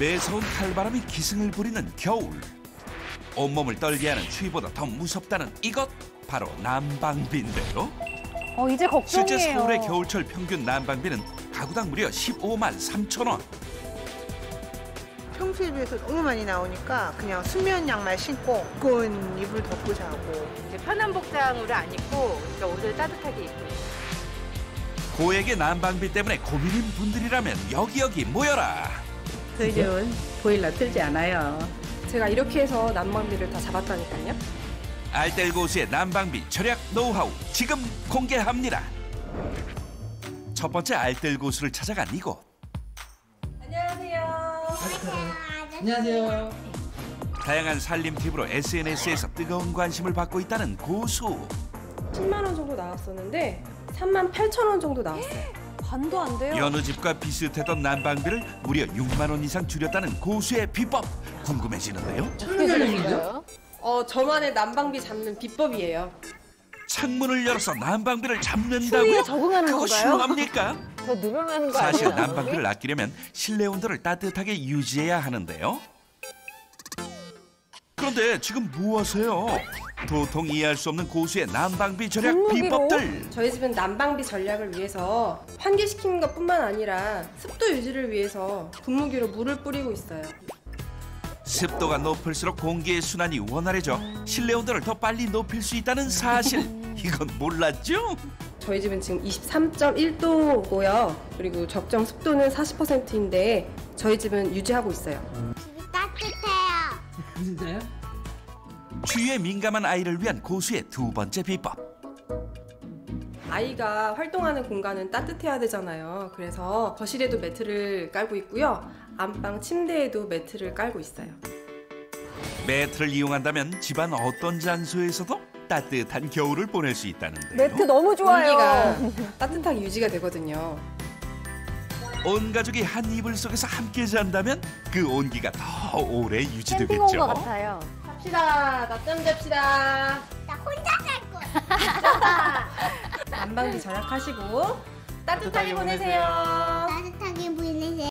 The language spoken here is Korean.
매서운 칼바람이 기승을 부리는 겨울. 온몸을 떨게 하는 추위보다 더 무섭다는 이것 바로 난방비인데요. 어, 이제 걱정이에요. 실제 서울의 겨울철 평균 난방비는 가구당 무려 15만 3천 원. 평소에 비해서 너무 많이 나오니까 그냥 수면 양말 신고 두꺼운 이불 덮고 자고 이제 편한 복장으로 안 입고 그러니까 옷을 따뜻하게 입고. 고액의 난방비 때문에 고민인 분들이라면 여기 여기 모여라. 저희 집은 보일러 틀지 않아요. 제가 이렇게 해서 난방비를 다 잡았다니까요. 알뜰고수의 난방비 절약 노하우 지금 공개합니다. 첫 번째 알뜰고수를 찾아간 이곳. 안녕하세요. 다양한 살림 팁으로 SNS에서 뜨거운 관심을 받고 있다는 고수. 10만 원 정도 나왔었는데 3만 8천 원 정도 나왔어요. 반도 안 돼요. 여느 집과 비슷했던 난방비를 무려 6만 원 이상 줄였다는 고수의 비법 궁금해지는데요. 어떻게 들으신가요? 어, 저만의 난방비 잡는 비법이에요. 창문을 열어서 난방비를 잡는다고요? 적응하는 그거 건가요? 실합니까? 더 늘어나는 거 사실 아니에요? 난방비를 아끼려면 실내 온도를 따뜻하게 유지해야 하는데요. 그런데 지금 뭐 하세요? 도통 이해할 수 없는 고수의 난방비 절약 분무기로? 비법들. 저희 집은 난방비 전략을 위해서 환기시키는 것뿐만 아니라 습도 유지를 위해서 분무기로 물을 뿌리고 있어요. 습도가 높을수록 공기의 순환이 원활해져 실내 온도를 더 빨리 높일 수 있다는 사실. 이건 몰랐죠? 저희 집은 지금 23.1도고요. 그리고 적정 습도는 40%인데 저희 집은 유지하고 있어요. 추위에 민감한 아이를 위한 고수의 두 번째 비법. 아이가 활동하는 공간은 따뜻해야 되잖아요. 그래서 거실에도 매트를 깔고 있고요. 안방 침대에도 매트를 깔고 있어요. 매트를 이용한다면 집안 어떤 장소에서도 따뜻한 겨울을 보낼 수 있다는데요. 매트 너무 좋아요. 공기가 따뜻하게 유지가 되거든요. 온 가족이 한 이불 속에서 함께 잔다면 그 온기가 더 오래 캠핑 온 유지되겠죠. 것 같아요. 갑시다. 낮잠 잡시다. 나 혼자 잘 거야. 난방비 절약하시고 따뜻하게 보내세요. 따뜻하게 보이는